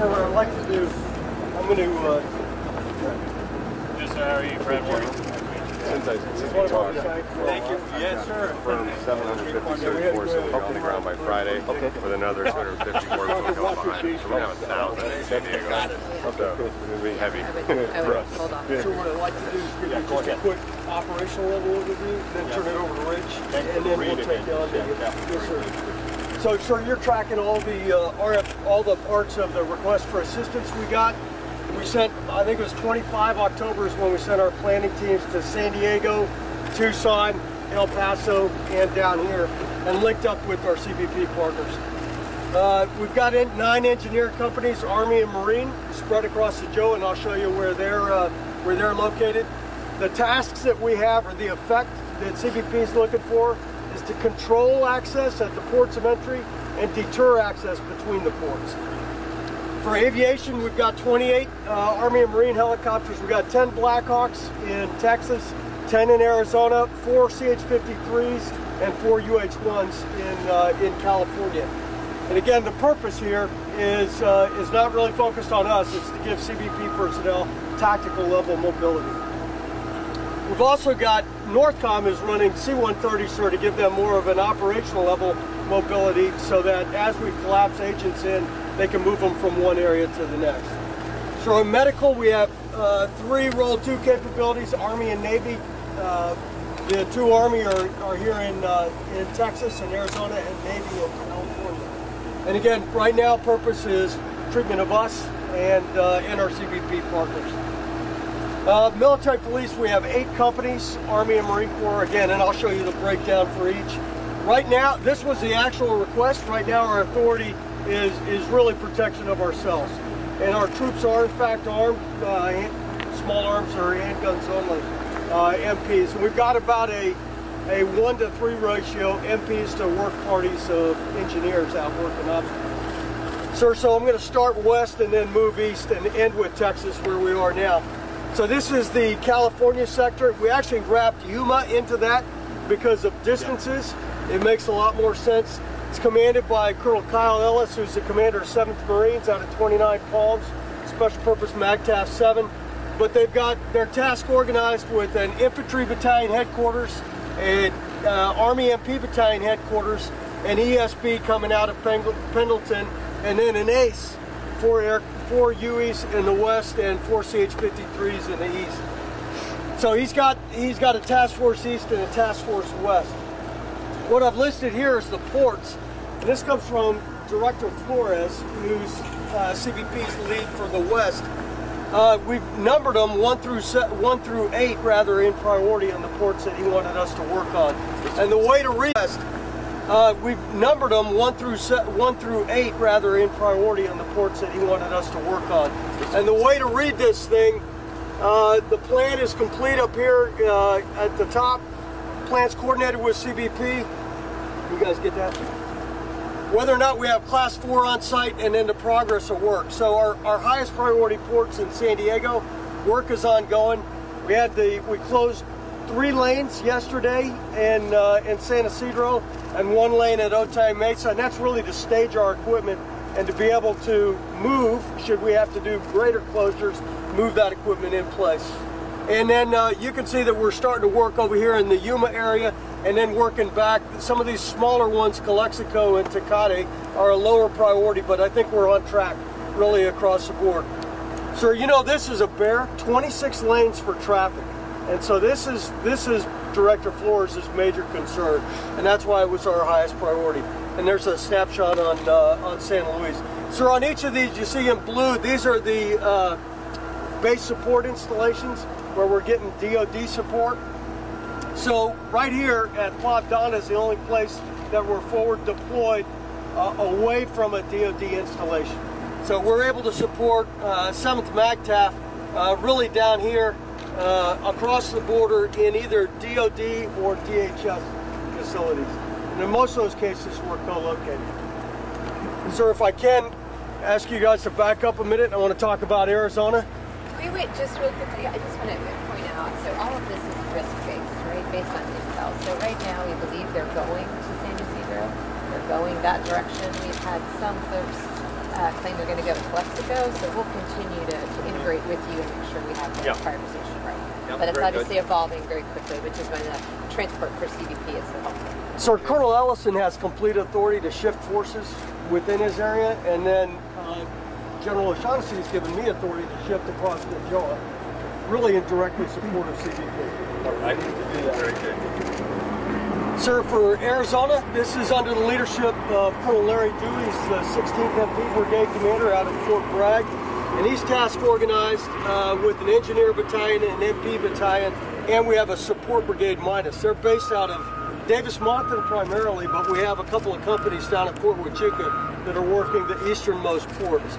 So what I'd like to do, I'm going to, uh, Just how are you, Brad Ward? Since I, since we thank you. Yes, sir. confirmed 750 civil force will be in the ground by Friday, okay. with another 250 workers will go behind. So we're have a thousand in San Diego. So it's gonna be heavy I for us. hold on. So what I'd like to do is give you just a quick operational level overview, then turn it over to Rich, and then we'll take you on to Yes, sir. So, sir, you're tracking all the uh, RF, all the parts of the request for assistance we got. We sent, I think it was 25 October is when we sent our planning teams to San Diego, Tucson, El Paso, and down here, and linked up with our CBP partners. Uh, we've got in nine engineer companies, Army and Marine, spread across the Joe, and I'll show you where they're uh, where they're located. The tasks that we have, or the effect that CBP is looking for, is to control access at the ports of entry and deter access between the ports. For aviation, we've got 28 uh, Army and Marine helicopters. We've got 10 Blackhawks in Texas, 10 in Arizona, four CH-53s, and four UH-1s in uh, in California. And again, the purpose here is uh, is not really focused on us. It's to give CBP personnel tactical level mobility. We've also got Northcom is running C-130, sir, to give them more of an operational level mobility so that as we collapse agents in, they can move them from one area to the next. So in medical, we have uh, three Role 2 capabilities, Army and Navy. Uh, the two Army are, are here in, uh, in Texas and Arizona and Navy in California. And again, right now, purpose is treatment of us and, uh, and our CBP partners. Uh, military police, we have eight companies, Army and Marine Corps, again, and I'll show you the breakdown for each. Right now, this was the actual request. Right now, our authority is, is really protection of ourselves. And our troops are, in fact, armed, uh, small arms or handguns only, uh, MPs. We've got about a, a one to three ratio MPs to work parties of engineers out working obstacles. Sir, so I'm going to start west and then move east and end with Texas where we are now. So this is the California sector. We actually wrapped Yuma into that because of distances. It makes a lot more sense. It's commanded by Colonel Kyle Ellis, who's the commander of 7th Marines out of 29 Palms, Special Purpose MAGTF 7. But they've got their task organized with an infantry battalion headquarters, an uh, Army MP battalion headquarters, an ESB coming out of Pendleton, and then an ACE, four, air, four UEs in the west and four CH-53s in the east. So he's got he's got a task force east and a task force west. What I've listed here is the ports. This comes from Director Flores, who's uh, CBP's lead for the west. Uh, we've numbered them one through one through eight, rather in priority on the ports that he wanted us to work on. And the way to read uh, we've numbered them one through one through eight, rather in priority on the ports that he wanted us to work on. And the way to read this thing, uh, the plan is complete up here uh, at the top. Plan's coordinated with CBP. You guys get that? Whether or not we have class four on site and then the progress of work. So our, our highest priority ports in San Diego, work is ongoing. We had the, we closed three lanes yesterday in, uh, in San Ysidro and one lane at Otay Mesa. And that's really to stage our equipment and to be able to move, should we have to do greater closures, move that equipment in place. And then uh, you can see that we're starting to work over here in the Yuma area and then working back. Some of these smaller ones, Calexico and Tecate, are a lower priority, but I think we're on track really across the board. Sir, you know this is a bear, 26 lanes for traffic. And so this is this is Director Flores' major concern, and that's why it was our highest priority. And there's a snapshot on uh, on San Luis. So on each of these you see in blue, these are the uh, base support installations where we're getting DoD support. So right here at Donna is the only place that we're forward deployed uh, away from a DoD installation. So we're able to support uh, 7th MAGTF uh, really down here uh, across the border in either DoD or DHS facilities. And in most of those cases, we're co-located. Sir, if I can ask you guys to back up a minute, I want to talk about Arizona. Wait, wait, just real quickly, I just want to point out, so all of this is risk-based, right, based on intel. So right now, we believe they're going to San Ysidro. They're going that direction. We've had some folks uh, claim they're going to go to Calexico, so we'll continue to, to integrate with you and make sure we have the Yeah. right. Yeah, but it's obviously good. evolving very quickly, which is why the transport for CBP is so helpful. So Colonel Ellison has complete authority to shift forces within his area, and then uh, General O'Shaughnessy has given me authority to shift across the jaw, really in directly support of CBP. All right. Very good. Sir, for Arizona, this is under the leadership of Colonel Larry Dewey, the 16th MP Brigade Commander out of Fort Bragg. And he's task organized uh, with an engineer battalion and an MP battalion, and we have a support brigade Midas. They're based out of Davis Monthan primarily, but we have a couple of companies down at Fort Huachuca that are working the easternmost ports.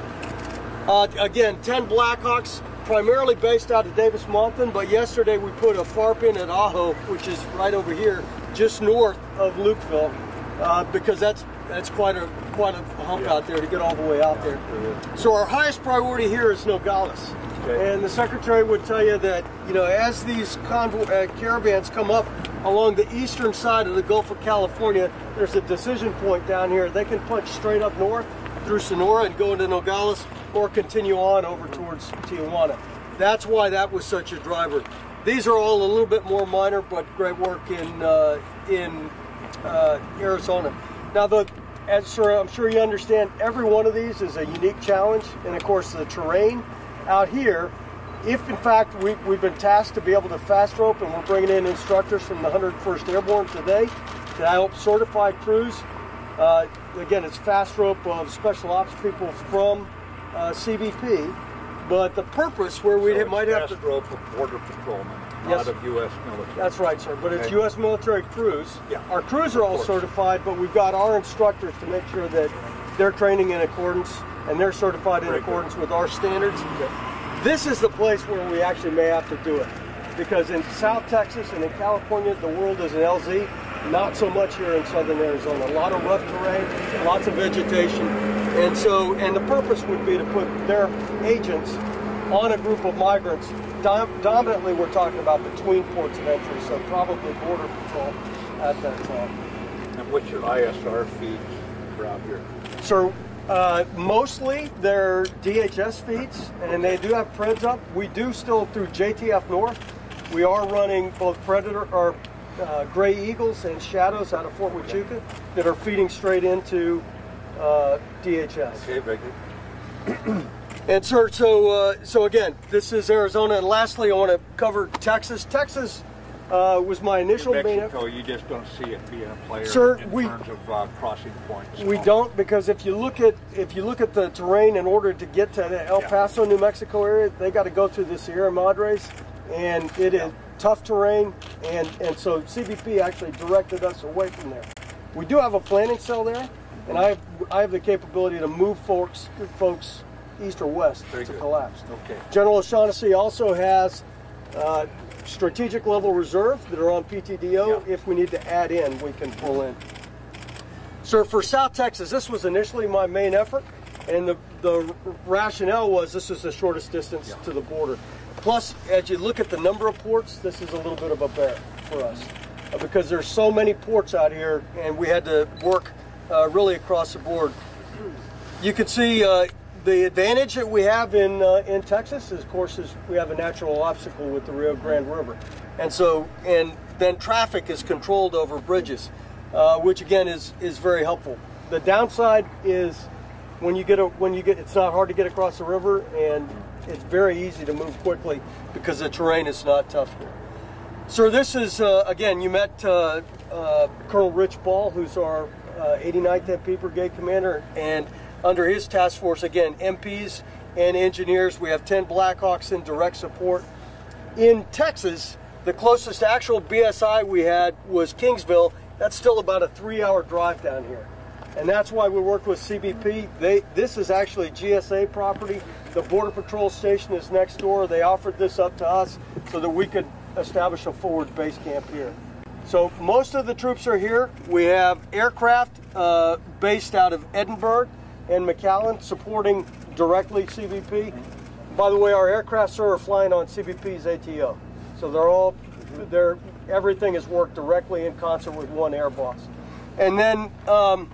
Uh, again, 10 Blackhawks, primarily based out of Davis Monthan, but yesterday we put a FARP in at Ajo, which is right over here, just north of Lukeville, uh, because that's that's quite a quite a hump out there to get all the way out there. So our highest priority here is Nogales. Okay. And the secretary would tell you that, you know, as these convoy, uh, caravans come up along the eastern side of the Gulf of California, there's a decision point down here. They can punch straight up north through Sonora and go into Nogales or continue on over towards Tijuana. That's why that was such a driver. These are all a little bit more minor, but great work in uh, in uh, Arizona. Now, the as sir, I'm sure you understand, every one of these is a unique challenge, and of course, the terrain out here. If in fact we, we've been tasked to be able to fast rope, and we're bringing in instructors from the 101st Airborne today to help certify crews. Uh, again, it's fast rope of special ops people from uh, CBP, but the purpose where we So might have to fast rope of border patrolmen, Yes. not of U.S. military. That's right, sir. But it's U.S. military crews. Yeah. Our crews are all certified, but we've got our instructors to make sure that they're training in accordance and they're certified in Very good. accordance with our standards. This is the place where we actually may have to do it. Because in South Texas and in California, the world is an LZ. Not so much here in southern Arizona. A lot of rough terrain, lots of vegetation. And so, and the purpose would be to put their agents on a group of migrants. Dom- dominantly, we're talking about between ports of entry, so probably border patrol at that time. And what's your ISR feeds for out here? So, uh, mostly they're DHS feeds, and they do have Preds up. We do still through JTF North. We are running both Predator or uh, Gray Eagles and Shadows out of Fort Huachuca that are feeding straight into uh, DHS. Okay, very good. And sir, so uh, so again, this is Arizona. And lastly, I want to cover Texas. Texas uh, was my initial In main Mexico, you just don't see it being a player Sir, in we- terms of uh, crossing points. We don't because if you look at if you look at the terrain in order to get to the El Yeah. Paso, New Mexico area, they got to go through the Sierra Madres, and it is tough terrain, and and so CBP actually directed us away from there. We do have a planning cell there, and I have, I have the capability to move folks folks east or west Very to good. collapse. Okay. General O'Shaughnessy also has uh, strategic level reserve that are on PTDO. Yeah. If we need to add in, we can pull in. So for South Texas, this was initially my main effort, and the, the rationale was this is the shortest distance to the border. Plus, as you look at the number of ports, this is a little bit of a bear for us uh, because there's so many ports out here, and we had to work uh, really across the board. You can see uh, the advantage that we have in uh, in Texas is, of course, is we have a natural obstacle with the Rio Grande River, and so and then traffic is controlled over bridges, uh, which again is is very helpful. The downside is when you get a, when you get it's not hard to get across the river, and it's very easy to move quickly because the terrain is not tough here. Sir, this is, uh, again, you met uh, uh, Colonel Rich Ball, who's our uh, 89th MP Brigade Commander, and under his task force, again, MPs and engineers, we have 10 Blackhawks in direct support. In Texas, the closest actual BSI we had was Kingsville. That's still about a three hour drive down here. And that's why we worked with CBP. They, this is actually GSA property. The Border Patrol station is next door. They offered this up to us so that we could establish a forward base camp here. So most of the troops are here. We have aircraft uh, based out of Edinburg and McAllen supporting directly CBP. By the way, our aircraft sir are flying on CBP's ATO. So they're all, they're, everything is worked directly in concert with one air boss. And then um,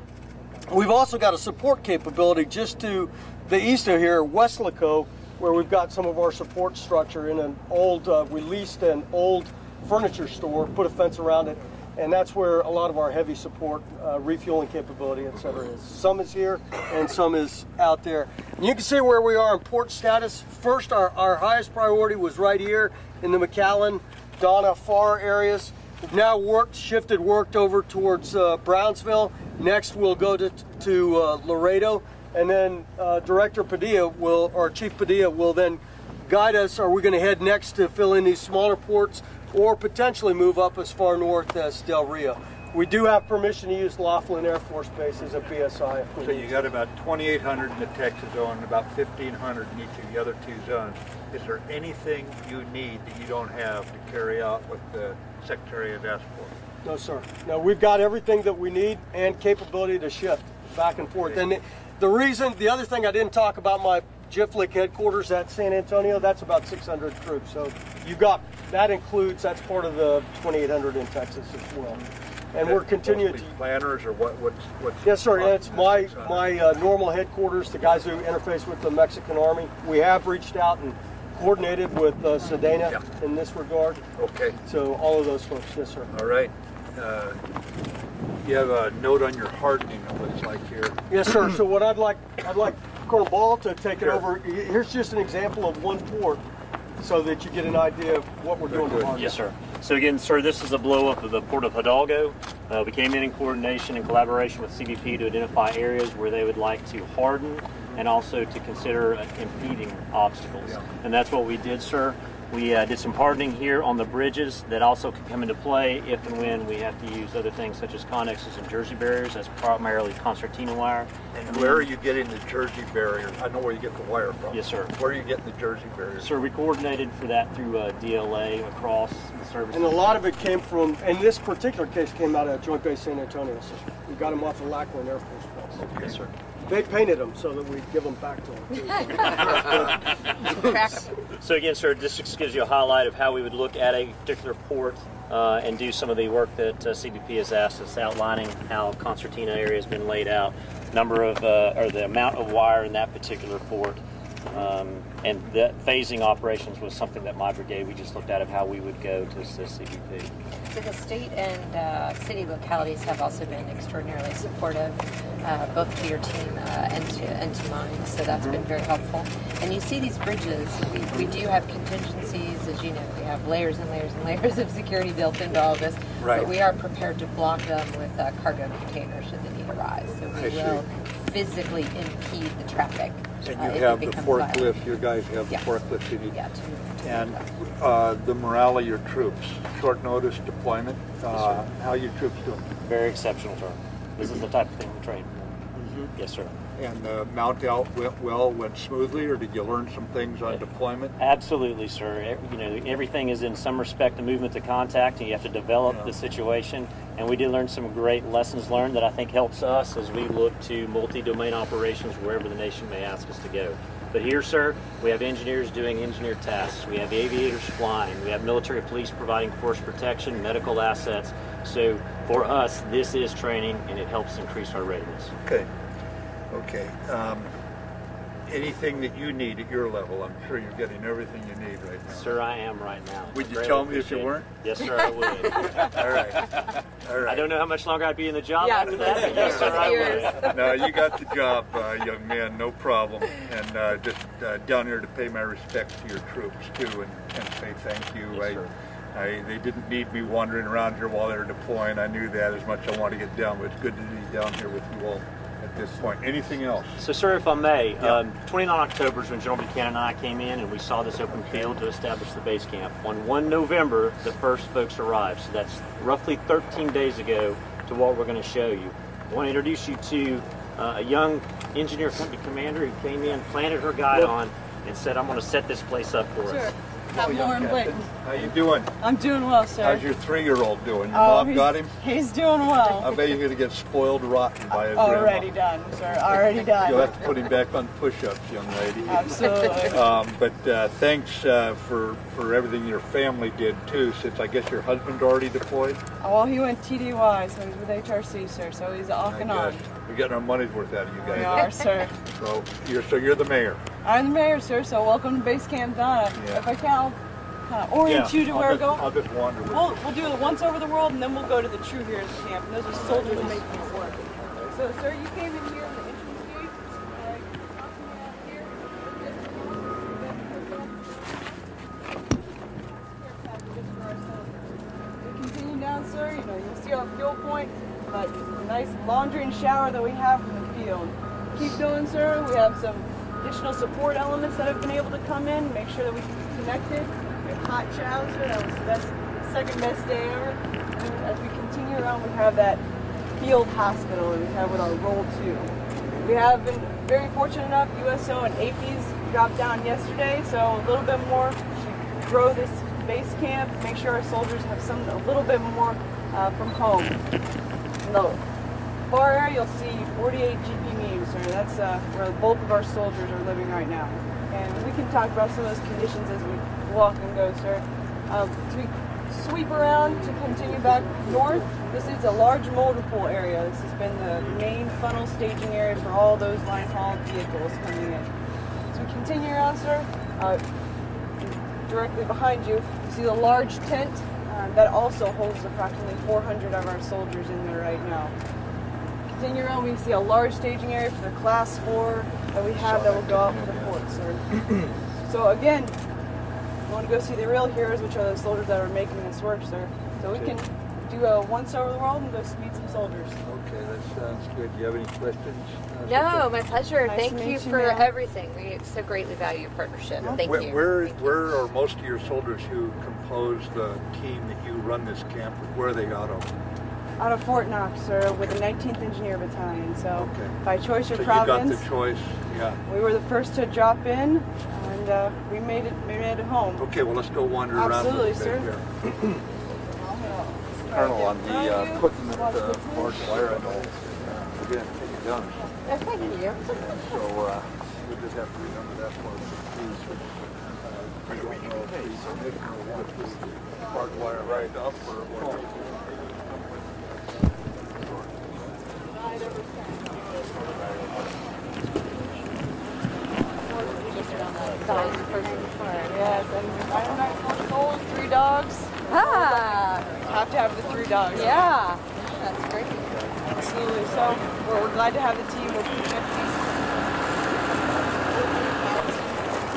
We've also got a support capability just to the east of here, Weslaco, where we've got some of our support structure in an old, uh, we leased an old furniture store, put a fence around it, and that's where a lot of our heavy support, uh, refueling capability, et cetera, is. Some is here and some is out there. And you can see where we are in port status. First, our, our highest priority was right here in the McAllen, Donna, Pharr areas. We've now worked, shifted, worked over towards uh, Brownsville. Next, we'll go to, to uh, Laredo, and then uh, Director Padilla will, or Chief Padilla will then guide us. Are we going to head next to fill in these smaller ports, or potentially move up as far north as Del Rio? We do have permission to use Laughlin Air Force Base as a we So you got about 2,800 in the Texas zone, and about 1,500 in each of the other two zones. Is there anything you need that you don't have to carry out what the Secretary has asked for? No, sir. No, we've got everything that we need and capability to shift back and forth. And the, the reason, the other thing I didn't talk about my JFLCC headquarters at San Antonio, that's about 600 troops. So you've got, that includes, that's part of the 2,800 in Texas as well. And we're continuing to. Planners or what, what's, what's? Yes, sir. It's my my uh, normal headquarters, the guys who interface with the Mexican Army. We have reached out and coordinated with uh, Sedena Yeah. in this regard. Okay, So all of those folks, yes, sir. all right. Uh, You have a note on your hardening, it looks like here. Yes, sir. So what I'd like, I'd like Colonel Ball to take it Sure. over. Here's just an example of one port, so that you get an idea of what we're doing tomorrow. Yes, sir. So again, sir, this is a blow up of the Port of Hidalgo. Uh, we came in in coordination and collaboration with CBP to identify areas where they would like to harden and also to consider uh, impeding obstacles. Yeah. And that's what we did, sir. We uh, did some hardening here on the bridges that also can come into play if and when we have to use other things such as connexes and jersey barriers. That's primarily concertina wire. And where are you getting the Jersey barrier? I know where you get the wire from. Yes, sir. Where are you getting the Jersey barrier? Sir, we coordinated for that through uh, DLA across the service. And a lot of it came from, and this particular case came out of Joint Base San Antonio. So we got them off of Lackland Air Force Base. Yes, sir. They painted them so that we'd give them back to them. So again, sir, this just gives you a highlight of how we would look at a particular port uh, and do some of the work that uh, CBP has asked us, outlining how concertina area has been laid out, number of uh, or the amount of wire in that particular port, um, and the phasing operations was something that my brigade we just looked at of how we would go to assist CBP. So the state and uh, city localities have also been extraordinarily supportive, uh, both to your team uh, and to and to mine. So that's been very helpful. And you see these bridges. We, we do have contingencies, as you know. We have layers and layers and layers of security built into all of this. Right. But we are prepared to block them with uh, cargo containers should the need arise. So we I see. will physically impede the traffic. And uh, you if have the becomes violent. forklift, your guys have the Yeah. forklift you need. Yeah. To, to And uh, the morale of your troops, short notice deployment, uh, how your troops doing? Very exceptional term. This is the type of thing we train for. Yes, sir. And the mount out went well, went smoothly, or did you learn some things on deployment? Absolutely, sir. You know, everything is in some respect a movement to contact, and you have to develop Yeah. the situation. And we did learn some great lessons learned that I think helps us as we look to multi-domain operations wherever the nation may ask us to go. But here, sir, we have engineers doing engineer tasks. We have aviators flying. We have military police providing force protection, medical assets. So for us, this is training, and it helps increase our readiness. Okay, okay. Um, anything that you need at your level, I'm sure you're getting everything you need right now. Sir, I am right now. Would you tell me if you weren't? Yes, sir, I would. All right, all right. I don't know how much longer I'd be in the job Yeah, after that, yes, sir, I would. No, you got the job, uh, young man, no problem. And uh, just uh, down here to pay my respects to your troops too, and, and say thank you. Yes, I, sir. I, they didn't need me wandering around here while they were deploying. I knew that as much as I wanted to get down, but it's good to be down here with you all at this point. Anything else? So, sir, if I may, Yeah. um, 29 October is when General Buchanan and I came in and we saw this open field to establish the base camp. On 1 November, the first folks arrived. So that's roughly 13 days ago to what we're going to show you. I want to introduce you to uh, a young engineer company commander who came in, planted her guide on, and said, I'm going to set this place up for us. More in Bladen. How you doing? I'm doing well, sir. How's your three-year-old doing? Your Oh, mom got him? He's doing well. I bet you're gonna get spoiled rotten by his Already grandma. done, sir. Already done. You'll have to put him back on push-ups, young lady. Absolutely. Um, but uh, thanks uh, for for everything your family did too. Since I guess your husband already deployed. Oh, well, he went TDY, so he's with HRC, sir. So he's off I and on. we're getting our money's worth out of you guys. We are, sir. So you're so you're the mayor. I'm the mayor, sir. So welcome to Base Camp Donna. Yeah. If I can, I'll kind of orient you to I'll where just, to go. I'll just wander with We'll, you. we'll do it once over the world, and then we'll go to the True Heroes Camp. And those are soldiers making it work. So, sir, you came in here in the entrance gate. Like, here. Continue down, sir. You know, you'll see our fuel point, but a nice laundry and shower that we have in the field. Keep going, sir. We have some additional support elements that have been able to come in, make sure that we can connected. We have hot showers, sir. That was the best, second best day ever. And as we continue around, we have that field hospital that we have with our role two. We have been very fortunate enough, USO and APs dropped down yesterday, so a little bit more to grow this base camp, make sure our soldiers have some a little bit more uh, from home. In far area, you'll see 48 GP sir. That's uh, where the bulk of our soldiers are living right now. And we can talk about some of those conditions as we walk and go, sir. Um, to sweep around to continue back north, this is a large motor pool area. This has been the main funnel staging area for all those line haul vehicles coming in. As we continue around, sir, uh, directly behind you, you see the large tent uh, that also holds approximately 400 of our soldiers in there right now. Continue around, we see a large staging area for the class four that we have that will go out for the fort, sir. so again, you want to go see the real heroes, which are the soldiers that are making this work, sir. So we can do a once over the world and go meet some soldiers. Okay, that sounds good. Do you have any questions? uh, No, Sophia? my pleasure. Nice Thank you you, for ma'am. everything. We so greatly value your partnership. Thank where, you. Where, Thank you. where are most of your soldiers who compose the team that you run this camp? Where are they out of? Out of Fort Knox, sir, with the 19th Engineer Battalion. So Okay. by choice or So providence, you got the choice. Yeah. we were the first to drop in, and uh, we made it. We made it home. Okay, well let's go wander around a Absolutely, sir. here. Colonel on the uh, Thank you. putting the uh, barbed wire and all. We're gonna take it down. Thank you. So uh, we just have to remember that part of the cruise. Uh, we don't know if the commissioner wants this barbed wire right up or what. Yes, and I don't know, four three dogs. Ah, Have to have the three dogs. yeah. That's great. Absolutely. So we're, we're glad to have the team.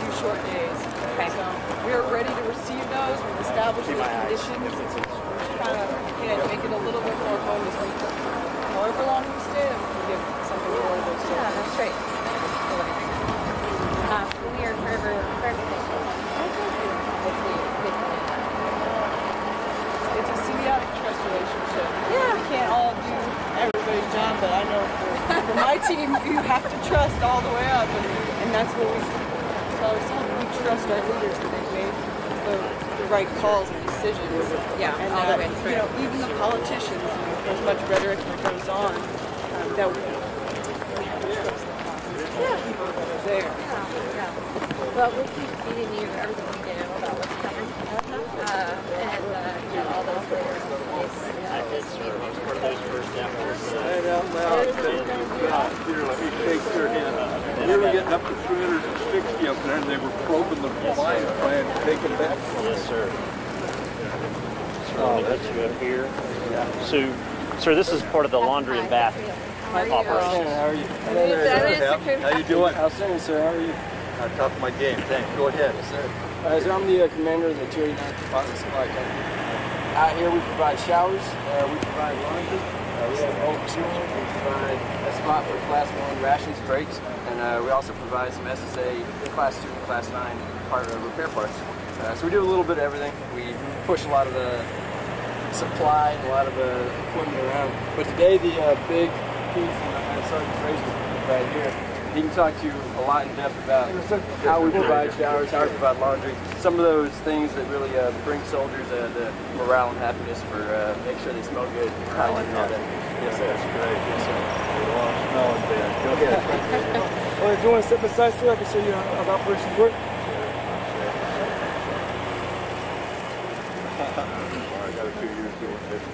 Few short days. Okay. So we are ready to receive those. We've established those conditions. We're kind of you know, make it a little bit more home as we however long Yeah, that's. Um, we are forever, forever thankful. It's a symbiotic trust relationship. Yeah. We can't all do everybody's job, but I know for, my team, you have to trust all the way up, and, that's what we tell ourselves. We trust our leaders that they've made the, right calls and decisions. Yeah, and all the way you know, even the politicians, there's much rhetoric that goes on um, that we, we have to trust the process. Yeah. People that are there. Yeah, yeah. Well, we'll keep feeding you everything we know about what's coming. Uh, and, uh, you know, all those layers in place. I did sort of part of those first efforts. uh, Right out loud. Yeah, Here, let me shake your hand. We were getting up to 360 up there, and they were probing the line, trying to take them back. Yes, sir. So let me put you up here. So, sir, this is part of the laundry and bath operation. How are you? How you doing? How's things, sir? How are you? On top of my game, thanks. Go ahead. sir. Uh, so I'm the uh, commander of the 289th Department Supply Company. Out here we provide showers, uh, we provide laundry, uh, we have bulk fuel, we provide a spot for class 1 rations, breaks, and uh, we also provide some SSA class 2 and class 9 part, uh, repair parts. Uh, so we do a little bit of everything. We push a lot of the supply and a lot of the equipment around. But today the uh, big piece, and uh, Sergeant Fraser right here, he can talk to you a lot in depth about how we provide showers, how we provide laundry, some of those things that really uh, bring soldiers uh, the morale and happiness for uh, make sure they smell good. I like all that. Yes, sir. That's great. Yes, sir. No, Ben. Go ahead. Well, if you want to sit beside me, I can show you how, how operations work. I got a few years doing this.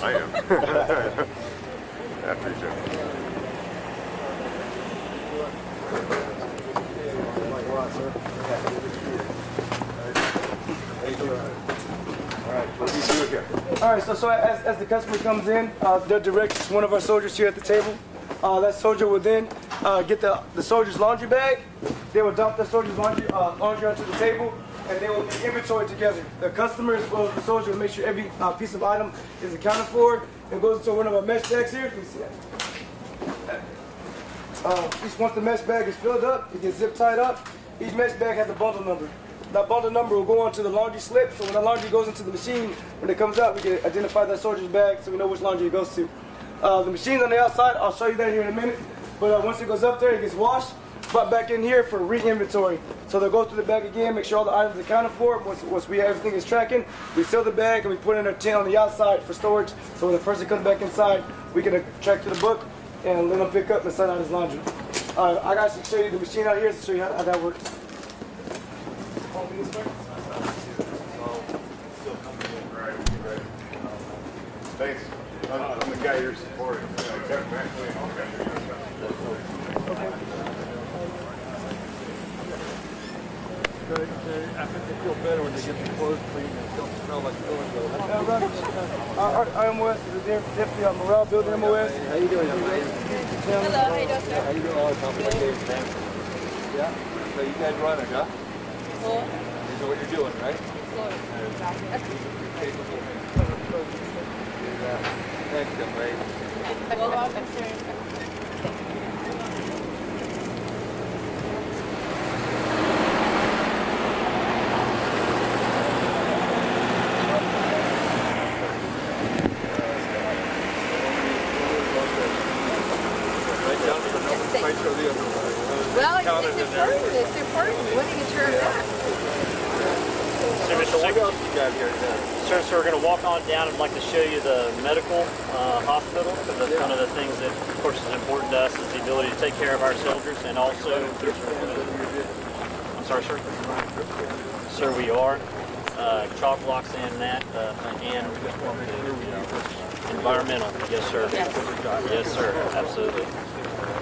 I am. After each other. All right, so, so as, as the customer comes in, uh, they'll direct one of our soldiers here at the table. Uh, that soldier will then uh, get the, the soldier's laundry bag. They will dump the soldier's laundry, uh, laundry onto the table, and they will inventory together. The customer as well as the soldier will make sure every uh, piece of item is accounted for. It goes into one of our mesh bags here. Let me see that. Uh, each once the mesh bag is filled up, it gets zip tied up. Each mesh bag has a bundle number. That bundle number will go onto the laundry slip. So when the laundry goes into the machine, when it comes out, we can identify that soldier's bag so we know which laundry it goes to. Uh, the machine's on the outside. I'll show you that here in a minute. But uh, once it goes up there, it gets washed, brought back in here for re-inventory. So they'll go through the bag again, make sure all the items are accounted for. Once, once we everything is tracking, we seal the bag and we put in a tin on the outside for storage. So when the person comes back inside, we can uh, track to the book and let him pick up and send out his laundry. Uh, I got to show you the machine out here to show you how, how that works. Thanks. I'm the guy you're supporting. Good. Uh, I think they feel better when they get the clothes clean and don't smell like. Uh. Uh, I- I'm the deputy on morale building MOS. How you doing? Hello, how you doing, sir? How you doing? Oh, on my days. Yeah? So you guys running, huh? You know what you're doing, right? Capable. Thanks, young lady. Well, officer. Right down to the number plate or the other way. Well, Counted it's in there. important. It's important. When you get your back. So, Mr. So what Secretary, else you got here Sir, so we're going to walk on down. I'd like to show you the medical uh, hospital. because That's one of the things that, of course, is important to us is the ability to take care of our soldiers and also. I'm sorry, sir. Sir, we are. Uh, chalk blocks and that, uh, and environmental. Yes, sir. Yes, sir. Absolutely.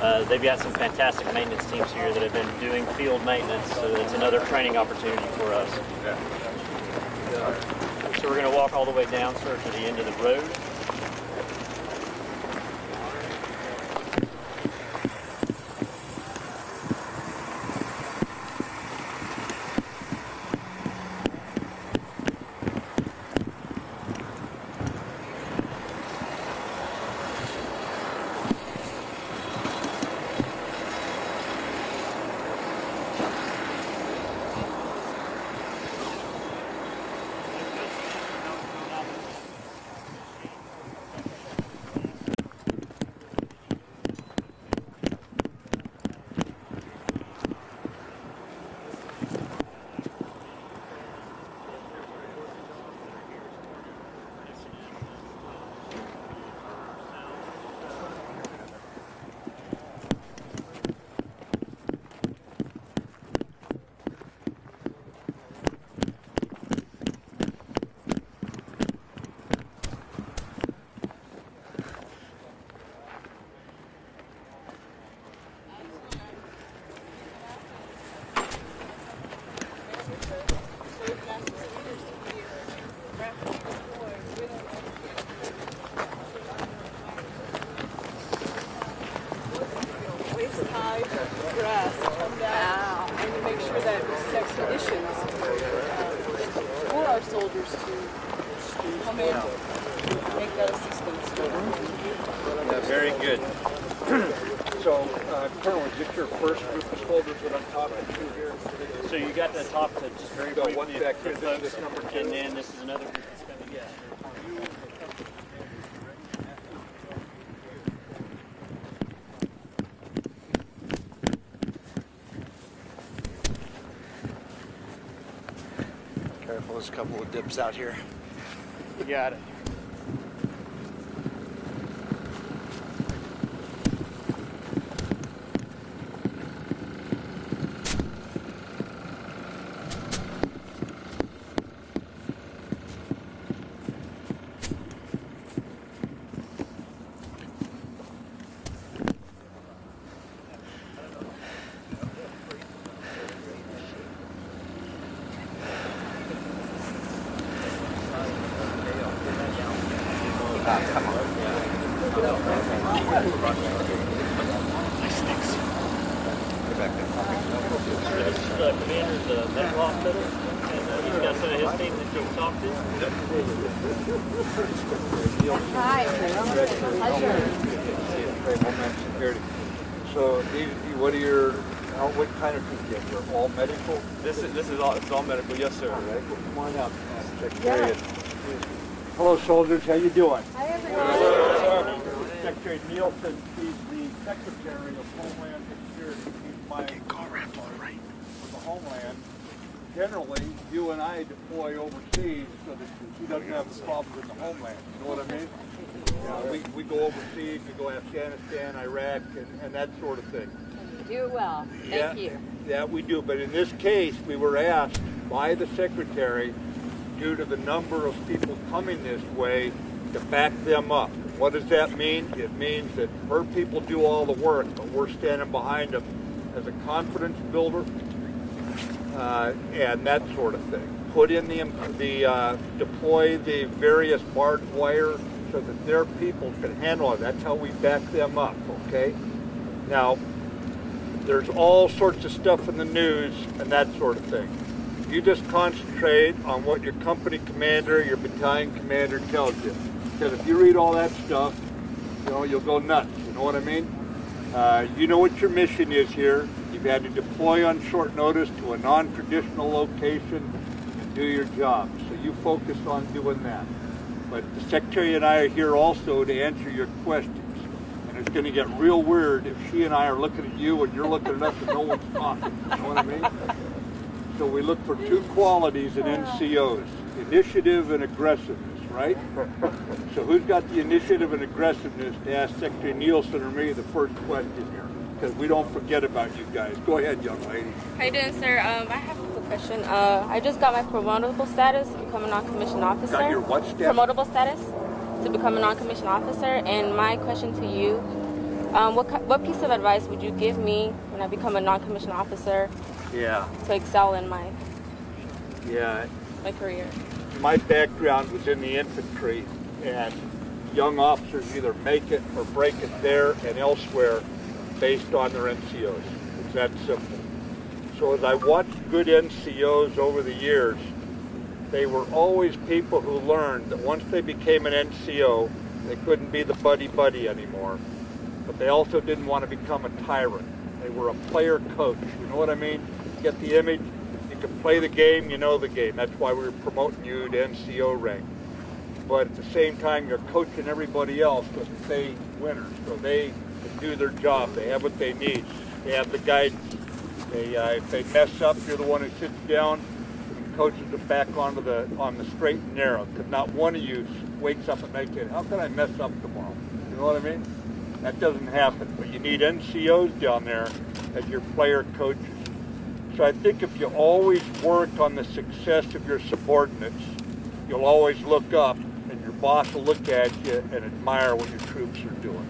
Uh, they've got some fantastic maintenance teams here that have been doing field maintenance, so it's another training opportunity for us. So we're going to walk all the way down, sir, to the end of the road. Very good. so, uh, Colonel, is this your first group of soldiers that I'm talking to here? So you got the top to just very so one back here, folks, this is number two. And then this is another group that's coming in. Careful, there's a couple of dips out here. You got it. How you doing? Hi, everyone. Secretary Nielsen, he's the Secretary of Homeland Security. He's my right. for the Homeland. Generally, you and I deploy overseas so that he doesn't have the problems in the Homeland. You know what I mean? Yeah, we, we go overseas, we go Afghanistan, Iraq, and, and that sort of thing. Do it well. Yeah, Thank you. Yeah, we do. But in this case, we were asked by the secretary, due to the number of people coming this way, to back them up. What does that mean? It means that her people do all the work, but we're standing behind them as a confidence builder uh, and that sort of thing. Put in the, the uh, deploy the various barbed wire so that their people can handle it. That's how we back them up, okay? Now, there's all sorts of stuff in the news and that sort of thing. You just concentrate on what your company commander, your battalion commander tells you. Because if you read all that stuff, you know, you'll go nuts. You know what I mean? Uh, you know what your mission is here. You've had to deploy on short notice to a non-traditional location and do your job. So you focus on doing that. But the Secretary and I are here also to answer your questions. And it's going to get real weird if she and I are looking at you and you're looking at us and no one's talking. You know what I mean? So we look for two qualities in NCOs, initiative and aggressiveness, right? So who's got the initiative and aggressiveness to ask Secretary Nielsen or me the first question here? Because we don't forget about you guys. Go ahead, young lady. How you doing, sir? Um, I have a quick question. Uh, I just got my promotable status to become a non-commissioned officer. Got your what status? Promotable status to become a non-commissioned officer. And my question to you, um, what, what piece of advice would you give me when I become a non-commissioned officer Yeah, to excel in my, yeah. my career? My background was in the infantry, and young officers either make it or break it there and elsewhere based on their NCOs. It's that simple. So as I watched good NCOs over the years, they were always people who learned that once they became an NCO, they couldn't be the buddy-buddy anymore. But they also didn't want to become a tyrant. They were a player coach. You know what I mean? Get the image? You can play the game, you know the game. That's why we're promoting you to NCO rank. But at the same time, you're coaching everybody else to stay winners. So they can do their job. They have what they need. They have the guidance. They, uh, if they mess up, you're the one who sits down and coaches them back onto the on the straight and narrow. Because not one of you wakes up at night saying, "How can I mess up tomorrow?" You know what I mean? That doesn't happen. But you need NCOs down there as your player coaches. So I think if you always work on the success of your subordinates, you'll always look up and your boss will look at you and admire what your troops are doing.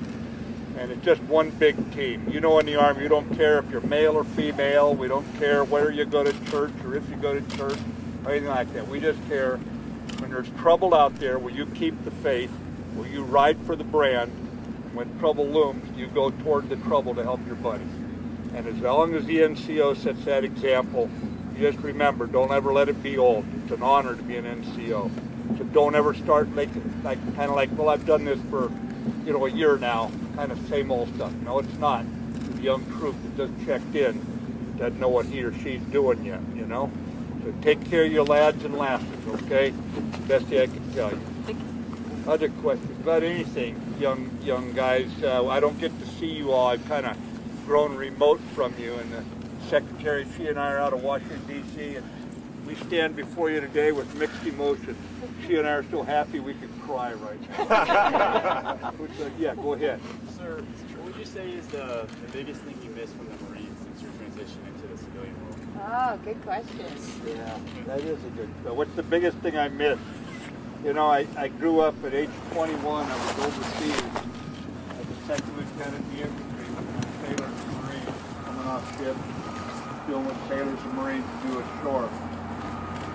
And it's just one big team. You know in the Army, you don't care if you're male or female. We don't care where you go to church or if you go to church or anything like that. We just care when there's trouble out there, will you keep the faith? Will you ride for the brand? When trouble looms, you go toward the trouble to help your buddies. And as long as the NCO sets that example, just remember, don't ever let it be old. It's an honor to be an NCO. So don't ever start making like kind of like, well, I've done this for, you know, a year now, kind of same old stuff. No, it's not. The young troop that just checked in doesn't know what he or she's doing yet, you know. So take care of your lads and lasses, okay? Best thing I can tell you. Other questions about anything, young young guys? Uh, I don't get to see you all. I've kind of grown remote from you. And the secretary, she and I are out of Washington D.C. and we stand before you today with mixed emotions. She and I are so happy we could cry right now. Which, uh, yeah, go ahead. Sir, what would you say is the, the biggest thing you miss from the Marines since your transition into the civilian world? Oh, good question. Yeah, that is a good. Uh, what's the biggest thing I miss? You know, I, I grew up at age 21. I was overseas as a second lieutenant in the infantry, sailors and Off ship, dealing with sailors and Marines to do ashore.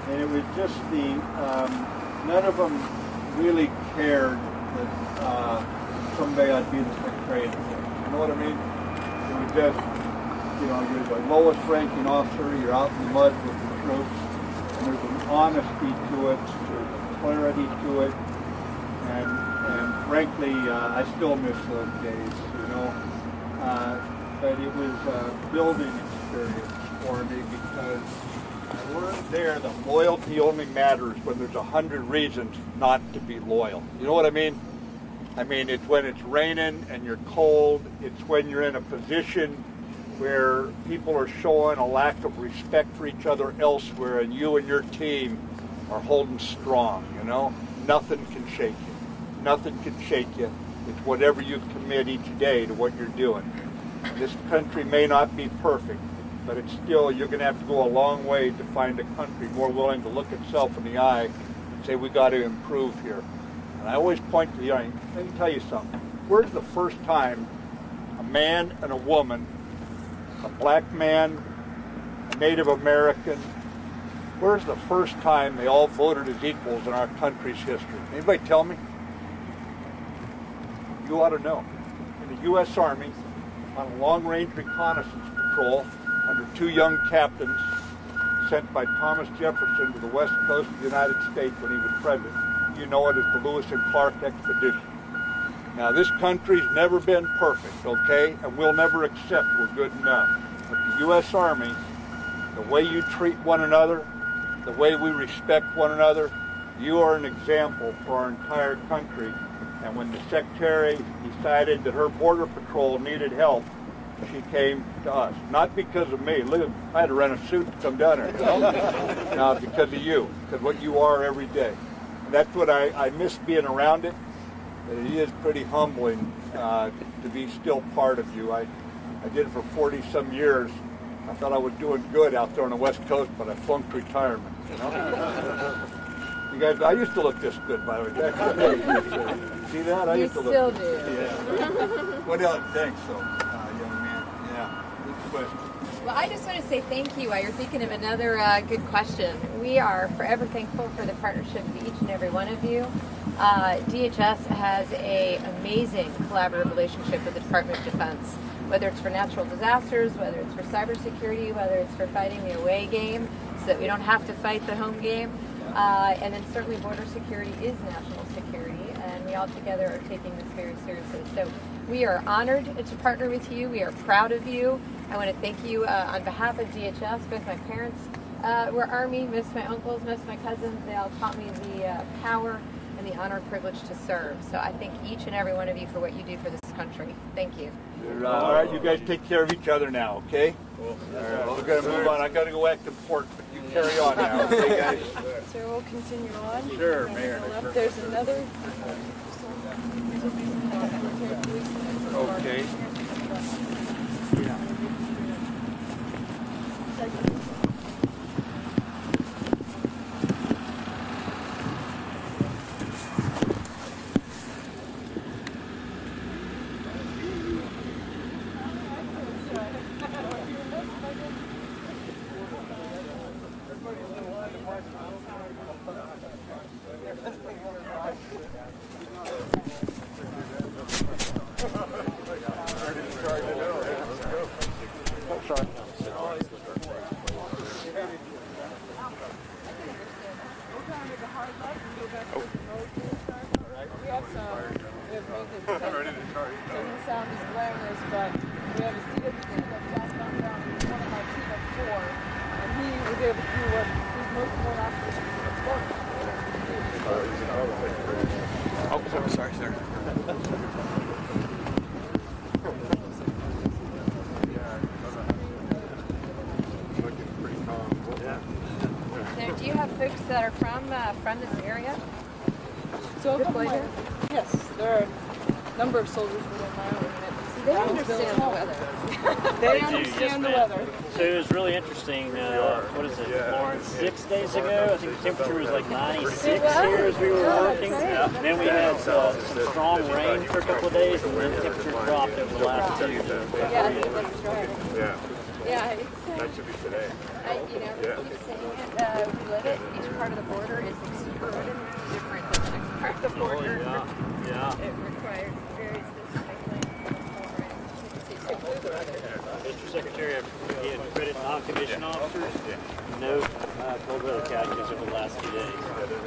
And it was just the, um, none of them really cared that uh, someday I'd be the Secretary of Defense. You know what I mean? It was just, you know, you're the lowest ranking officer, you're out in the mud with the troops, and there's an honesty to it, there's a clarity to it, and, and frankly, uh, I still miss those days, you know. Uh, but it was a building experience for me because I learned there that loyalty only matters when there's a hundred reasons not to be loyal. You know what I mean? I mean, it's when it's raining and you're cold. It's when you're in a position where people are showing a lack of respect for each other elsewhere, and you and your team are holding strong. You know, nothing can shake you. Nothing can shake you. It's whatever you commit each day to what you're doing. This country may not be perfect, but it's still you're going to have to go a long way to find a country more willing to look itself in the eye and say we got to improve here. And I always point to the eye. Let me tell you something. Where's the first time a man and a woman, a black man, a Native American, where's the first time they all voted as equals in our country's history? Anybody tell me? You ought to know. In the U.S. Army, on a long-range reconnaissance patrol under two young captains sent by Thomas Jefferson to the west coast of the United States when he was president. You know it as the Lewis and Clark expedition. Now, this country's never been perfect, okay? And we'll never accept we're good enough. But the U.S. Army, the way you treat one another, the way we respect one another, you are an example for our entire country. And when the Secretary decided that her Border Patrol needed help, she came to us. Not because of me. Look, I had to rent a suit to come down here. You know? no, because of you, because what you are every day. And that's what I, I miss being around it. It is pretty humbling uh, to be still part of you. I, I did it for 40 some years. I thought I was doing good out there on the West Coast, but I flunked retirement. You know. you guys, I used to look this good, by the way. See that? I You used to look. still do. Yeah. what else? Thanks, so, uh, young man. Yeah. Good question. Well, I just want to say thank you while you're thinking of another uh, good question. We are forever thankful for the partnership of each and every one of you. Uh, DHS has a amazing collaborative relationship with the Department of Defense, whether it's for natural disasters, whether it's for cybersecurity, whether it's for fighting the away game, so that we don't have to fight the home game. Uh, and then certainly border security is national security, and we all together are taking this very seriously. So we are honored to partner with you. We are proud of you. I want to thank you uh, on behalf of DHS. Both my parents uh, were Army, most of my uncles, most of my cousins. They all taught me the uh, power and the honor and privilege to serve. So I thank each and every one of you for what you do for this country. Thank you. Uh, all right, you guys take care of each other now, okay? All right, we're gonna move on. I gotta go act important, but you carry on now, okay, guys? So we'll continue on. Sure, Mayor. the left, uh, There's another. Okay. We have some, we have maintenance. So his sound is glamorous, but we have a seat at the end of John Brown Brown, who's one of my team of four, and he was able to do what his most known operation is Oh, sorry, sorry, sir. Looking pretty calm. There folks that are from uh, from this area? So a couple of my- yes, there are a number of soldiers within my own unit. They understand the weather. They do, understand the yes, weather. So it was really interesting. Uh, what is it, Lauren? Six days ago, I think the temperature was like 96 here as we were working. Then we had uh, some strong rain for a couple of days, and then the temperature dropped over the last two. Yeah, I think that's right. Yeah, Yeah, it's. Uh, that should be today. I, you know, Yeah. keep saying it. Uh, we live it. Each part of the border is extraordinarily different than the next part of the border. Yeah, yeah. It requires very specific Mr. Secretary, I've given credit to non-commissioned officers. No uh, cold weather casualties over the last few days.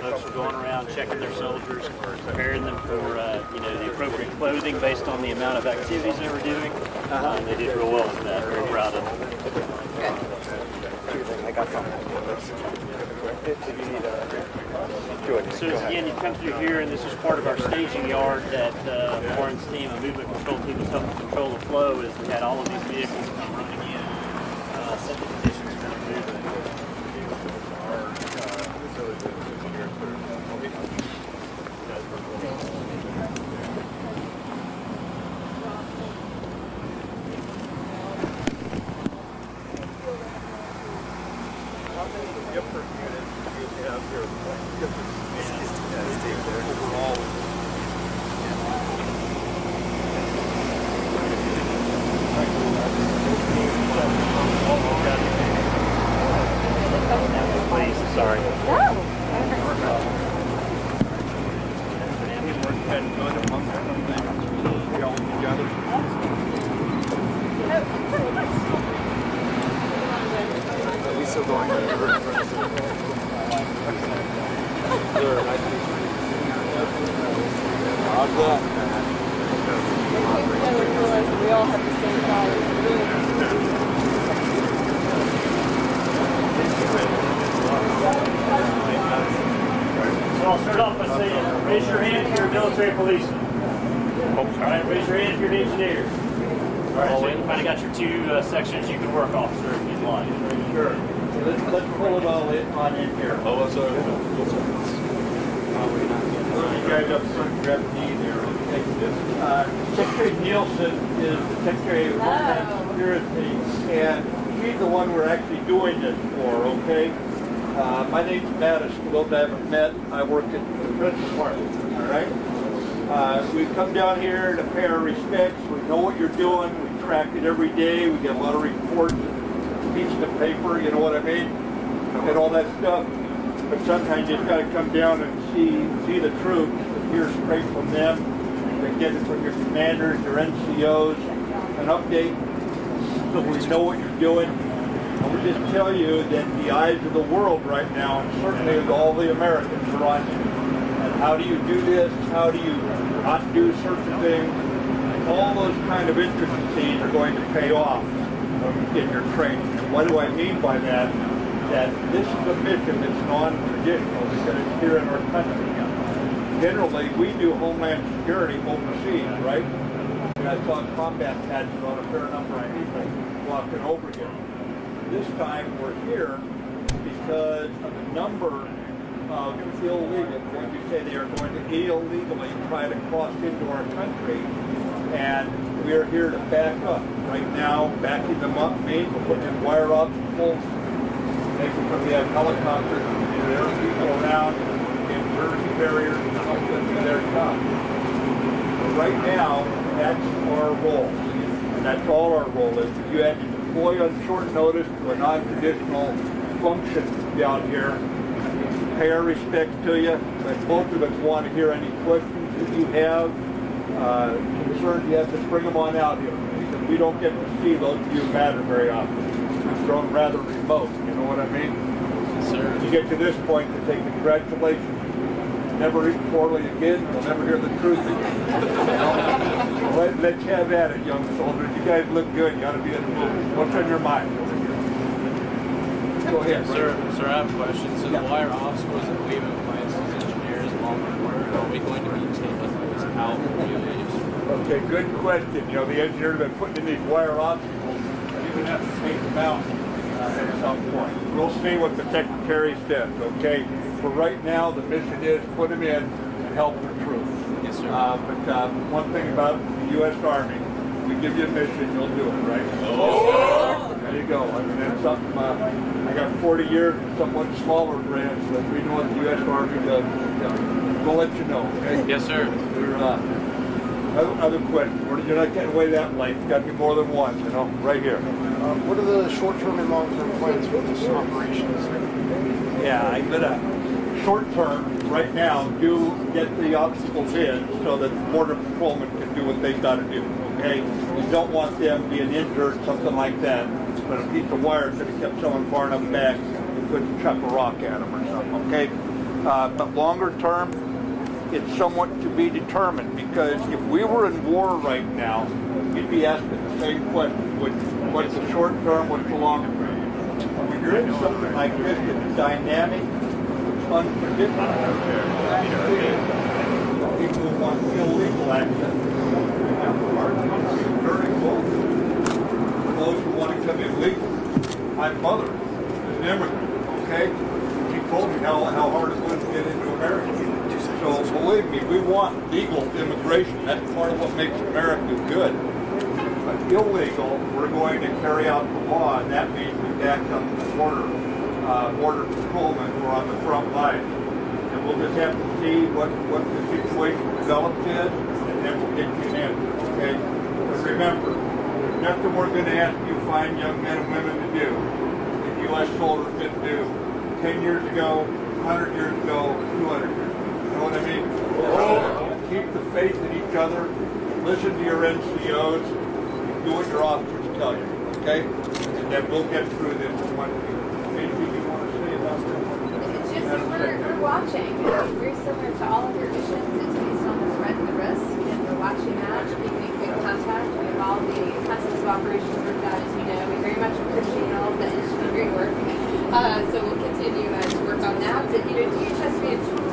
Folks were going around checking their soldiers, preparing them for uh, you know the appropriate clothing based on the amount of activities they were doing. Uh, and they did real well with that. Very proud of them. So again, you come through here, and this is part of our staging yard that uh, Warren's team, a movement control team, was helping control the flow. Is we had all of these vehicles come running in, uh, set the conditions for the movement. Please, sorry. Yeah, we realize that we all have the same problems. So I'll start off by saying, raise your hand if you're a military policeman. All right, raise your hand if you're an engineer. All right, so you kind of got your two uh, sections you can work off, sir, if you'd like. Sure. Let's, let's pull it all in, on in here. Oh, what's up? You guys up front, grab the knee there. Take. Uh, Secretary Nielsen is the Secretary of Homeland Security, and she's the one we're actually doing this for, okay? Uh, my name's Matt Escalona, I haven't met. I work at the Defense Department, all right? Uh, we come down here to pay our respects. We know what you're doing. We track it every day. We get a lot of reports, pieces of paper, you know what I mean? And all that stuff. But sometimes you just gotta come down and see, see the troops, hear straight from them. They get it from your commanders, your NCOs, an update, so we know what you're doing. And we just tell you that the eyes of the world right now, and certainly of all the Americans are on you. And how do you do this? How do you not do certain things? All those kind of intricacies are going to pay off in your training. And what do I mean by that? That this is a mission that's non-traditional because it's here in our country. Generally, we do homeland security overseas, right? I saw combat patches on a fair number of people walking over here. This time we're here because of the number of illegal, when you say they are going to illegally try to cross into our country, and we are here to back up. Right now, backing them up means we're putting in wire obstacles, making sure we have helicopters, there are people around, emergency barriers, and help them do their job. But right now, that's our role. And that's all our role is. You had to deploy on short notice to a non-traditional function down here. Pay our respects to you, but both of us want to hear any questions that you have, uh, concerns you have, just bring them on out here. Because we don't get to see those of you matter very often. We've grown rather remote, you know what I mean? Sir. You get to this point to say congratulations. Never eat poorly again, you'll never hear the truth again. Let, let's have at it, young soldiers. You guys look good, you ought to be in the mood. What's on your mind? Go ahead. Sir, sir, I have a question. So the wire obstacles that we've implanted as engineers while we're working, are we going to be taking those out when we leave? Okay, good question. You know, the engineers have been putting in these wire obstacles, and even have to take them out. uh, at some point. We'll see what the secretary says, okay? For right now, the mission is put them in and help the troops. Yes, sir. Uh, but uh, one thing about the U.S. Army, we give you a mission, you'll do it, right? Oh. There you go. I mean, that's something, uh, I got 40 years in somewhat smaller branch, but we know what the U.S. Army does. Yeah. We'll let you know, okay? Yes, sir. We're, uh, other, other question. You're not getting away that late. It's got to be more than one, you know, right here. Um, what are the short-term and long-term plans for this operation? Yeah, I'm gonna, short term, right now, do get the obstacles in so that the border patrolmen can do what they've got to do, okay? We don't want them being injured, something like that, but a piece of wire could have kept someone far enough back, you couldn't chuck a rock at them or something, okay? Uh, but longer term, it's somewhat to be determined, because if we were in war right now, you'd be asking the same question, what, what's the short term, what's the long term? When you're in something like this, it's dynamic, unpredictable. People want illegal access. Our country is very close. Those who want to come in legal. My mother is an immigrant, okay? She told me how, how hard it was to get into America. So believe me, we want legal immigration. That's part of what makes America good but illegal, we're going to carry out the law, and that means we back up the border, uh, border patrolmen who are on the front lines. And we'll just have to see what, what the situation develops is, and then we'll get you an answer, okay? But remember, there's nothing we're gonna ask you fine young men and women to do that U.S. soldiers didn't do ten years ago, hundred years ago, two hundred years ago. Know what I mean? Keep the faith in each other, listen to your NCOs, do what your officers tell you, okay? And then we'll get through this in one. Anything you want to say about that? It's just we're, we're watching. It's very similar to all of your missions. It's based on the threat and the risk, and we're watching that, in good contact. We have all the concepts of operations worked out, as you know. We very much appreciate all of the engineering work. Uh, so we'll continue uh, to work on that. But, you know, DHS,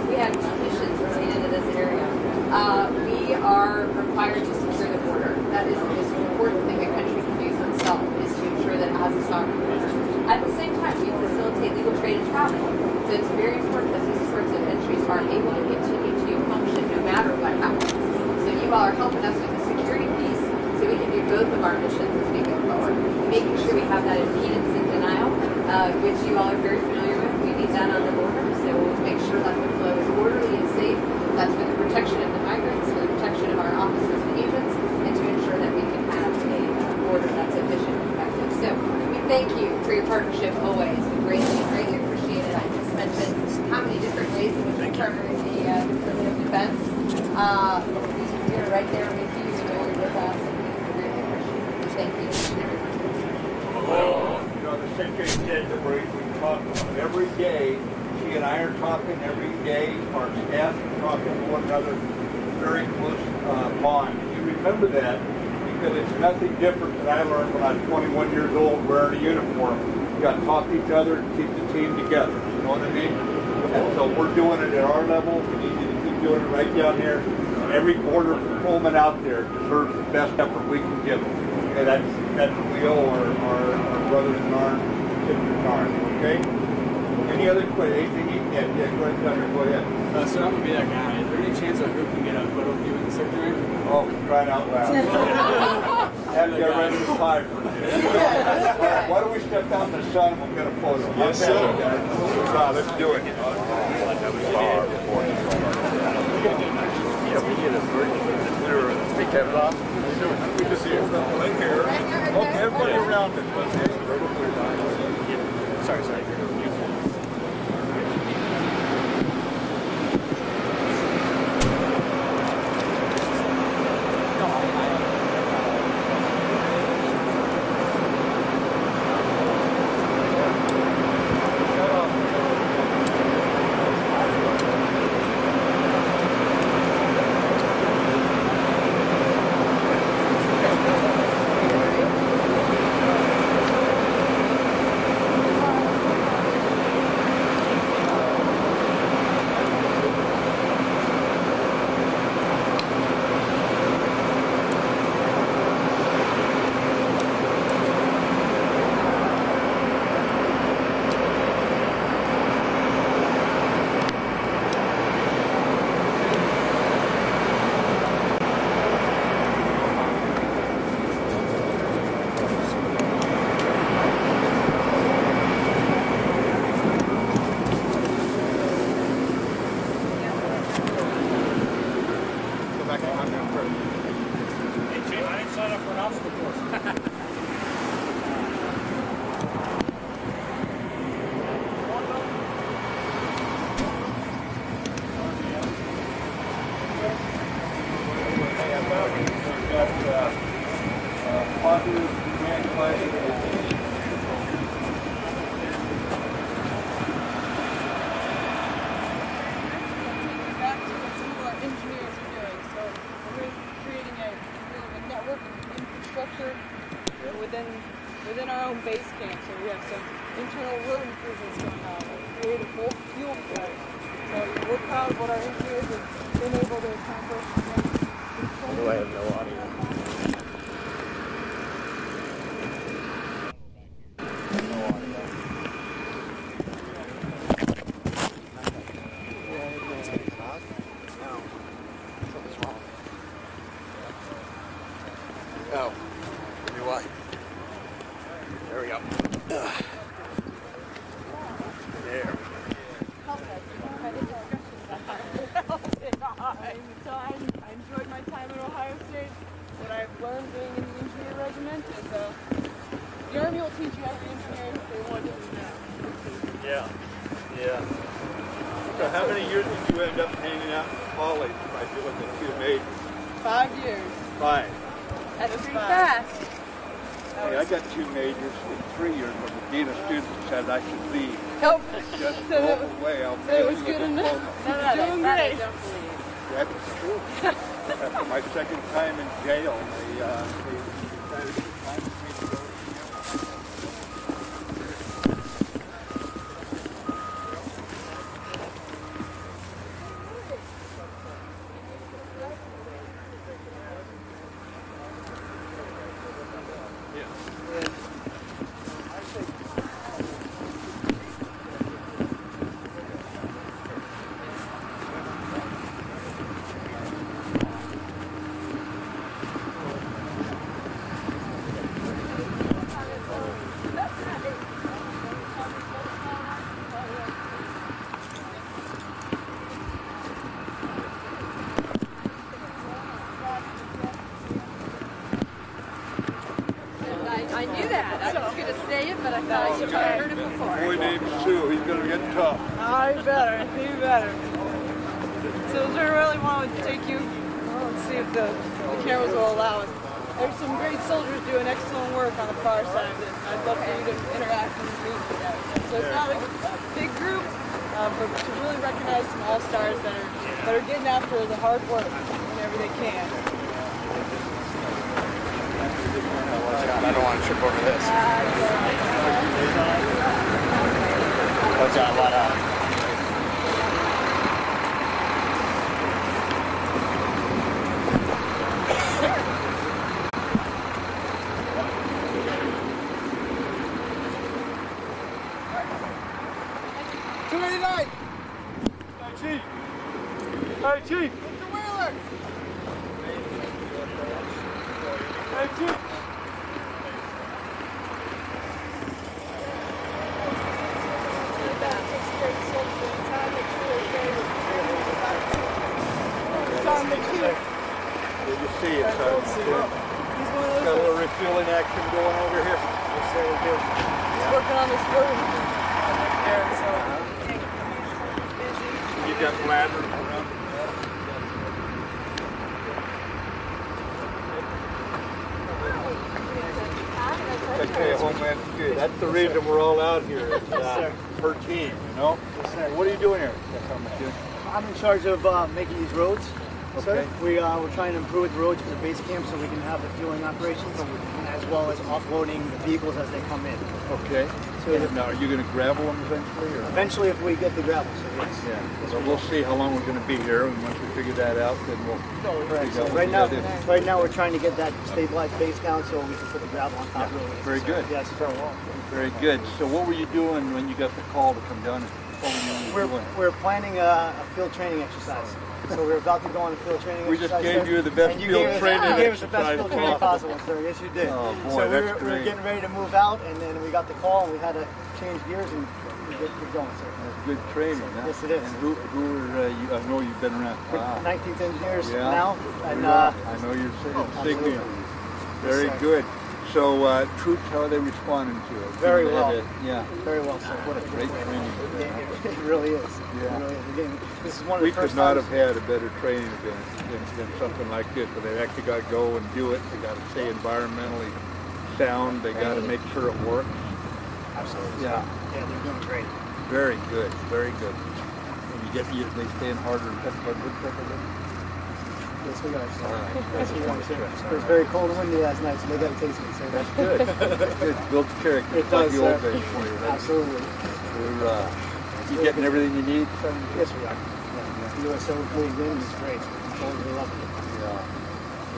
we have two missions related to this area. Uh, we are required to secure the border. That is the most important thing a country can do for itself, is to ensure that it has a sovereign border. At the same time, we facilitate legal trade and travel. So it's very important that these sorts of entries are able to continue to function no matter what happens. So you all are helping us with the security piece, so we can do both of our missions as we go forward. Making sure we have that impedance and denial, uh, which you all are very familiar with. We need that on the border, so we'll make sure that the flow is orderly and safe. That's for the protection of the migrants, for the protection of our officers and agents, and to ensure that we can have a uh, border that's efficient and effective. So we thank you for your partnership always. We greatly, greatly appreciate it. I just mentioned how many different ways in which we partner in the uh, Department of Defense. Uh, we are right there with you, you know, with us, and we greatly appreciate it. Thank you. Well, you know, the secretary said that we, we talk about it every day. She and I are talking every day. Our staff are talking to one another. Very close uh, bond. And you remember that because it's nothing different than I learned when I was 21 years old wearing a uniform. You got to talk to each other and keep the team together. You know what I mean? And so we're doing it at our level. We need you to keep doing it right down here. And every border patrolman out there deserves the best effort we can give them. Okay, that's that's what we owe our, our, our brothers in arms, sisters in arms. Okay. Any other questions? Anything you can? Yeah, go ahead, Tucker. Go ahead. Uh, so I'm gonna be that guy. Is there any chance our group can get a photo of you in the secretary? Oh, crying out loud. Have you ready to retire? Why don't we step out in the sun and we'll get a photo? Yes, sir. Nah, let's do it. Hey, Kevin. Good to see you. Right here. Okay, everybody around it. Sorry, sorry. the board. Time in jail, they, uh, they decided to Security. That's the reason we're all out here. It's, uh, per team, you know? What are you doing here? I'm in charge of uh, making these roads. Okay. Sir. We, uh, we're trying to improve the roads for the base camp so we can have the fueling operations as well as offloading the vehicles as they come in. Okay. Now, are you gonna gravel them eventually, or? Eventually, if we get the gravel, so yes. Yeah, so we'll see how long we're gonna be here, and once we figure that out, then we'll. Correct. So right now, right now we're trying to get that stabilized base down so we can put the gravel on top. Yeah, really very So, good. Yes. Very good. So what were you doing when you got the call to come down? and- What were you We're, we're planning a, a field training exercise. So we're about to go on a field training We just gave sir. you the best you field us- training You gave us the best field training possible. sir. Yes, you did. Oh, boy, so we that's were, we were getting ready to move out, and then we got the call, and we had to change gears and get, get going, sir. That's good training, huh? Yes, it is. And who, who are, uh, you, I know you've been around. Wow. 19th engineers Yeah. now, and uh, I know you're absolutely. signature. Very Yes, good. So uh, troops, how are they responding to it? Very well. a- Yeah. very well, sir. What a great training. It, it really is. Yeah. It really is. Again, this is one of We the could not times- have had a better training than, than, than something like this, but they actually got to go and do it. They got to stay environmentally sound. they got to make sure it works. Absolutely. Yeah, Yeah, they're doing great. very good, very good. And you get, you, they stand harder and tough, but good pepper then? Yes, we are. sir. All right. Yes, we are. sir. It was very cold and windy last night, so they got to taste it. So That's good. That's good. Builds character. It does, the old sir. days for you. That's- Absolutely. We're, uh, you getting everything you need from Yes, we are. Yeah. The USO employees in is great. It's always been lovely. Yeah,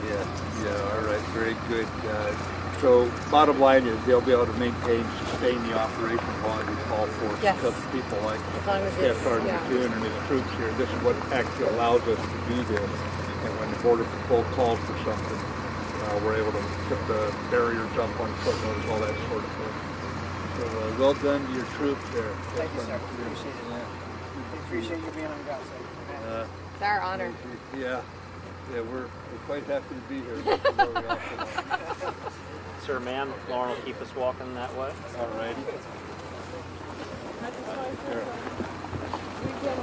yeah, yeah, all right, very good. Uh, So bottom line is they'll be able to maintain, sustain the operation while we call for Yes. tough people like As long as Jeff it's- Sergeant yeah. McEwen and his troops here. This is what actually allows us to do this. And when the Border Patrol calls for something, uh, we're able to put the barriers up on footnotes, all that sort of thing. So uh, well done to your troops there. Thank you, sir. Well. Appreciate it. Yeah. Appreciate you being on the ground, sir. Uh, It's our honor. Yeah, yeah, we're, we're quite happy to be here. This is sir, ma'am, Lauren will keep us walking that way. All righty. Sure. We can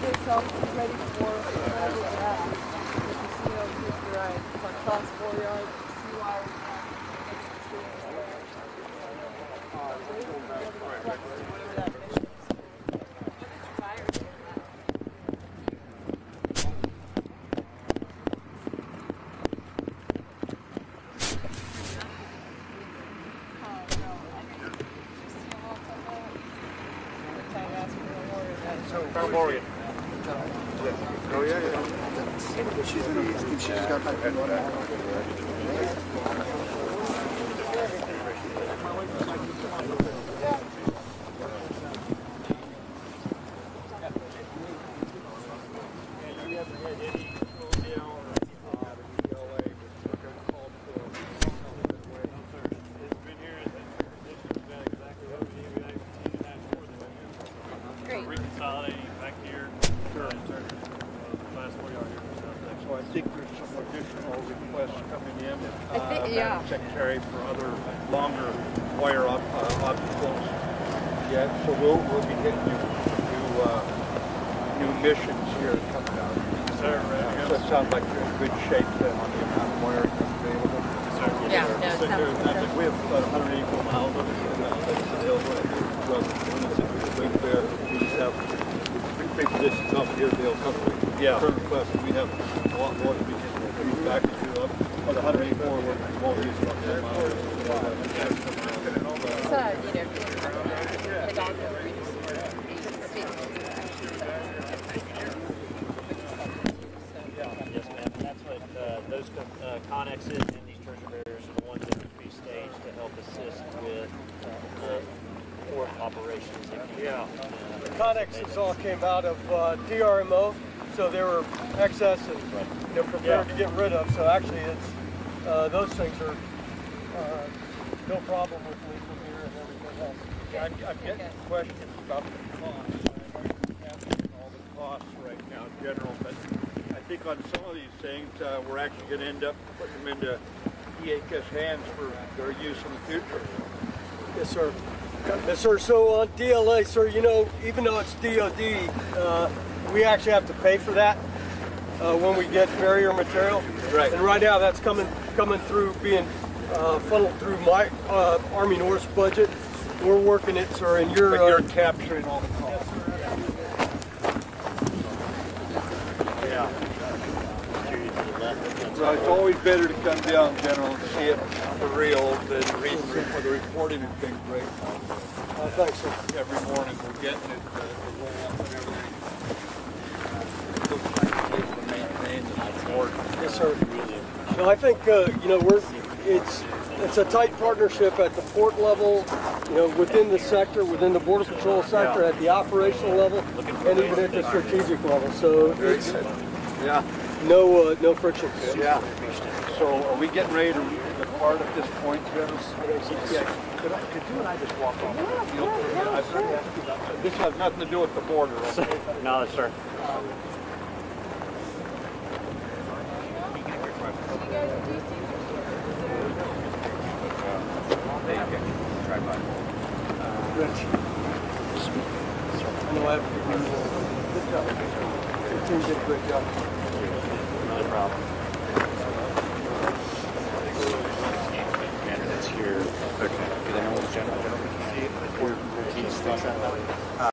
we ourselves ready for whatever we're at. The casino, Mr. Ryan, it's on class four yard, sea wire. Morgan. Oh, yeah, yeah. She's going to, she's got Great. Reconsolidating back here. Sure. in terms of Class four yard here. So I think there's some additional requests coming in. I think- uh, yeah. Madam Secretary, for other longer wire op- uh, obstacles. Yeah, so we'll, we'll be getting you new, uh, new missions here coming out. Sir, So it sounds like you're in good shape then on the amount of wire that's available. Yeah, no, it So sounds there- good. I think we have about 184 miles of it, and that's that's available right here. Well, when it's in the wing there, we just have three three positions up here, they'll cover it. Yeah. Current request, we have a lot more that we can use back to up, but 184, we're, won't use about 10 miles. It's, uh, you know, the dog will reduce the state. Yes, ma'am. And that's what uh, those co- uh, connexes and these treasure barriers are the ones that would be staged to help assist with uh, port operations. if you- Yeah. uh, The Connexes all came out of uh, DRMO, so they were excess and you know, prepared to get rid of. So actually, it's uh, those things are uh, no problem with legal here and everything else. Yeah, I'm, I'm getting questions about the costs. I know you're all the costs right now in general, but I think on some of these things, uh, we're actually gonna end up putting them into DHS hands for their use in the future. Yes, sir. Yes, sir. So on DLA, sir, you know, even though it's DOD, uh, we actually have to pay for that uh, when we get barrier material. Right. And right now, that's coming coming through, being uh, funneled through my uh, Army North's budget. We're working it, sir, and you're. But you're uh, capturing all the costs. Yeah. Well, it's always better to come down, General, and see it for real than read for the reporting and things right uh, thanks, sir. every morning. We're getting it, uh, the roll up and everything. Looks like it's able to maintain the support. Yes, sir. No, I think uh, you know we're it's it's a tight partnership at the port level, you know, within the sector, within the border patrol sector, at the operational level, and even at the strategic level. So it's Yeah. no uh, no friction. Yeah. So are we getting ready to depart at this point, General? Yeah. Could, I, could you and I just walk off the field for a minute? I've got to ask you about- This has nothing to do with the border, okay? No, sir. Rich. I know I have good job. Your team did a great job. Not a problem. Okay. Because I know general, general, see it, or he sticks out.